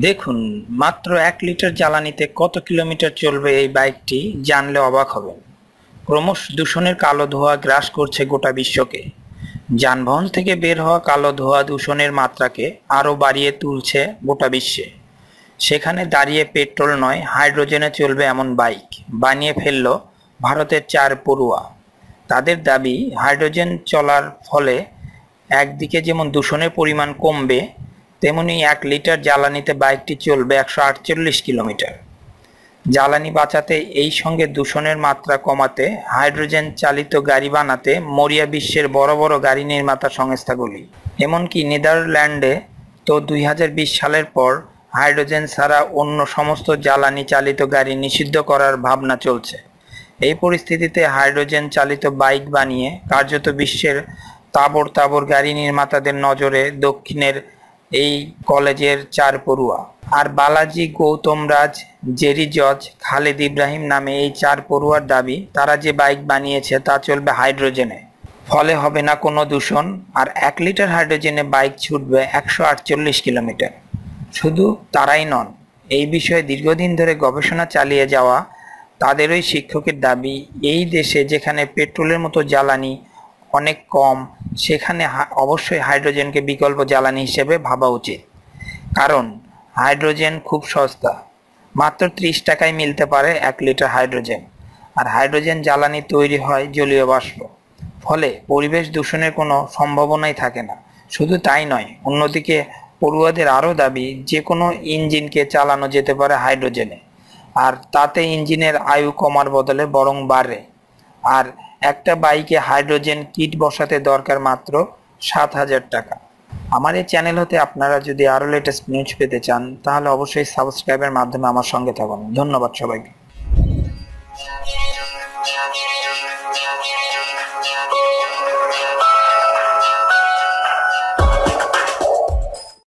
দেখুন, মাত্র এক লিটার জ্বালানিতে কত কিলোমিটার চলবে এই বাইকটি জানলে অবাক হবেন। ক্রমশ দূষণের কালো ধোঁয়া গ্রাস করছে গোটা বিশ্বকে। যানবাহন থেকে বের হওয়া কালো ধোঁয়া দূষণের মাত্রাকে আরও বাড়িয়ে তুলছে গোটা বিশ্বে। সেখানে দাঁড়িয়ে পেট্রোল নয়, হাইড্রোজেনে চলবে এমন বাইক। বানিয়ে ফেলল ভারতের চার পড়ুয়া। তাদের দাবি, হাইড্রোজেন চলার ফলে একদিকে যেমন দূষণের পরিমাণ কমবে, তেমনি এক লিটার জ্বালানিতে বাইকটি চলবে একশো আটচল্লিশ কিলোমিটার। জ্বালানি বাঁচাতে এই সঙ্গে দূষণের মাত্রা কমাতে হাইড্রোজেন চালিত গাড়ি বানাতে মরিয়া বিশ্বের বড় বড় গাড়ি নির্মাতা সংস্থাগুলি। এমনকি নেদারল্যান্ডে তো দুই হাজার বিশ সালের পর হাইড্রোজেন ছাড়া অন্য সমস্ত জ্বালানি চালিত গাড়ি নিষিদ্ধ করার ভাবনা চলছে। এই পরিস্থিতিতে হাইড্রোজেন চালিত বাইক বানিয়ে কার্যত বিশ্বের তাবর তাবর গাড়ি নির্মাতাদের নজরে দক্ষিণের এই কলেজের চার পড়ুয়া আর বালাজি গৌতম রাজ, জেরি জজ, খালেদ ইব্রাহিম নামে এই চার পড়ুয়ার দাবি, তারা যে বাইক বানিয়েছে তা চলবে হাইড্রোজেনে। ফলে হবে না কোনো দূষণ, আর এক লিটার হাইড্রোজেনে বাইক ছুটবে একশো আটচল্লিশ কিলোমিটার। শুধু তারাই নন, এই বিষয়ে দীর্ঘদিন ধরে গবেষণা চালিয়ে যাওয়া তাদেরই শিক্ষকের দাবি, এই দেশে যেখানে পেট্রোলের মতো জ্বালানি অনেক কম, সেখানে অবশ্যই হাইড্রোজেনকে বিকল্প জ্বালানি হিসেবে ভাবা উচিত। কারণ, হাইড্রোজেন খুব সস্তা। মাত্র ত্রিশ টাকায় মিলতে পারে এক লিটার হাইড্রোজেন। আর হাইড্রোজেন জ্বালানি তৈরি হয় জলীয় বাষ্প। ফলে পরিবেশ দূষণের কোনো সম্ভাবনাই থাকে না। শুধু তাই নয়, অন্যদিকে পড়ুয়াদের আরও দাবি, যে কোনো ইঞ্জিনকে চালানো যেতে পারে হাইড্রোজেনে। আর তাতে ইঞ্জিনের আয়ু কমার বদলে বরং বাড়ে। আর একটা বাইকে হাইড্রোজেন কিট বসাতে দরকার মাত্র সাত হাজার টাকা। আমার এই চ্যানেল হতে আপনারা যদি আরও লেটেস্ট নিউজ পেতে চান, তাহলে অবশ্যই সাবস্ক্রাইবের মাধ্যমে আমার সঙ্গে থাকুন। ধন্যবাদ সবাইকে.